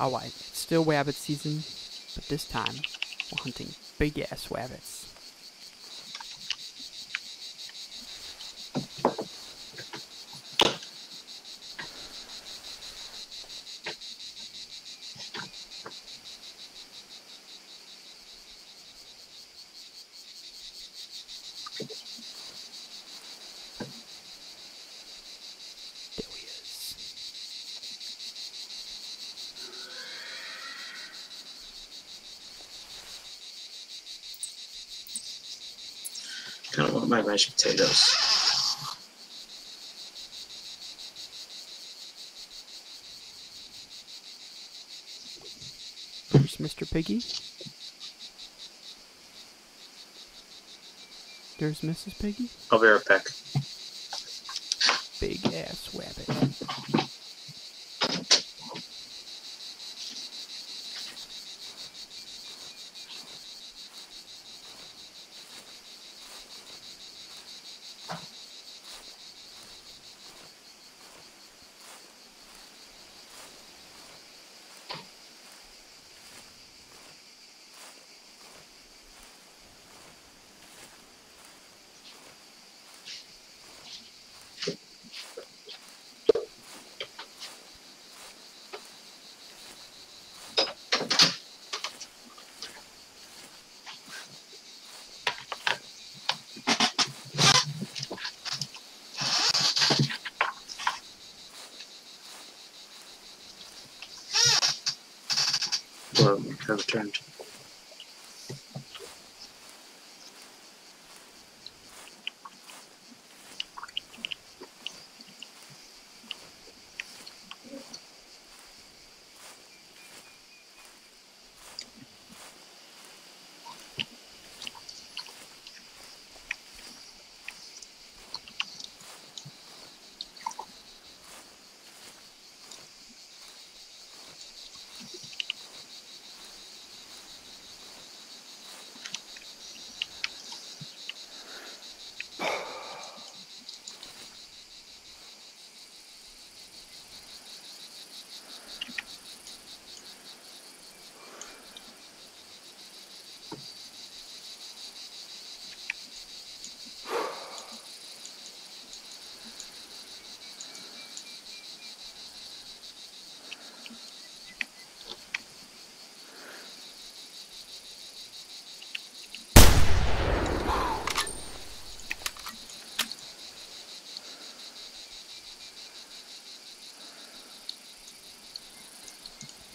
Alright, it's still rabbit season, but this time we're hunting big ass rabbits. There he is. Want my mashed potatoes. There's Mr. Piggy. There's Mrs. Piggy. I'll be right back. Big ass rabbit. Well,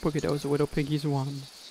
have returned. Look at those little piggies run.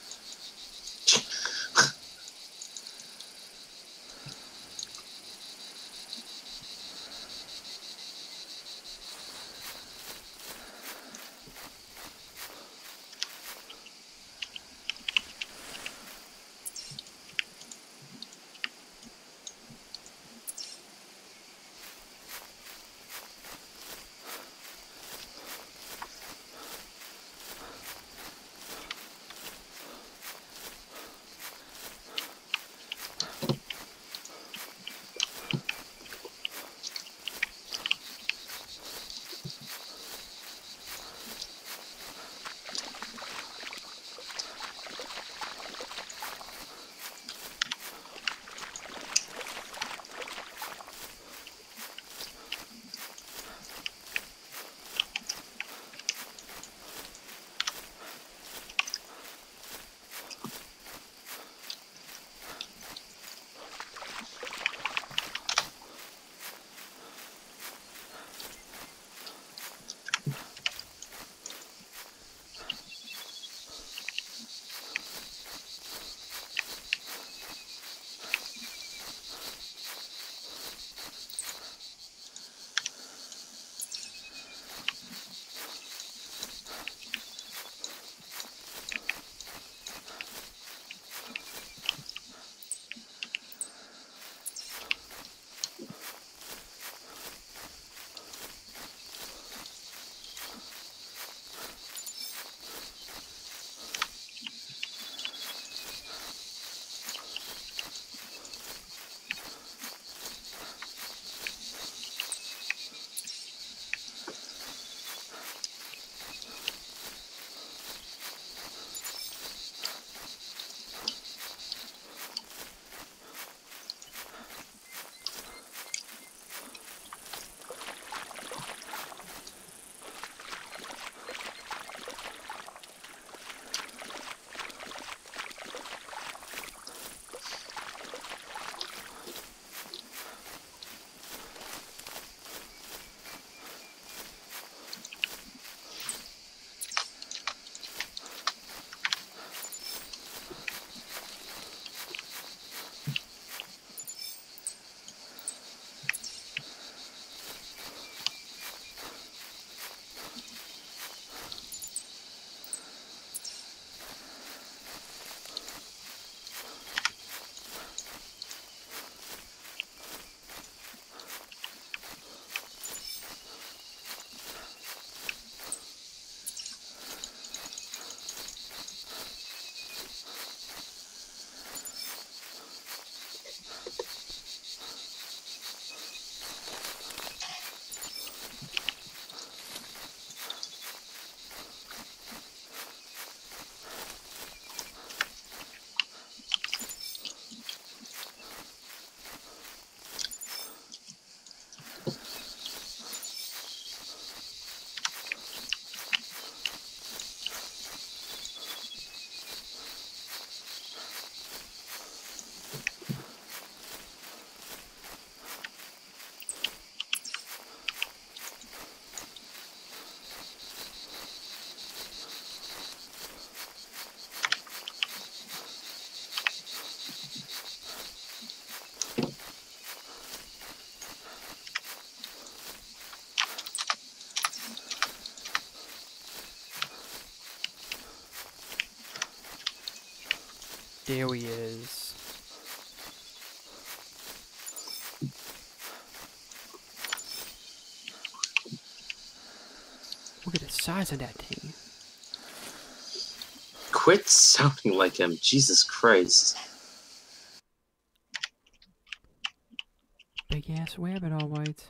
There he is. Look at the size of that thing. Quit sounding like him. Jesus Christ. Big ass rabbit, alright.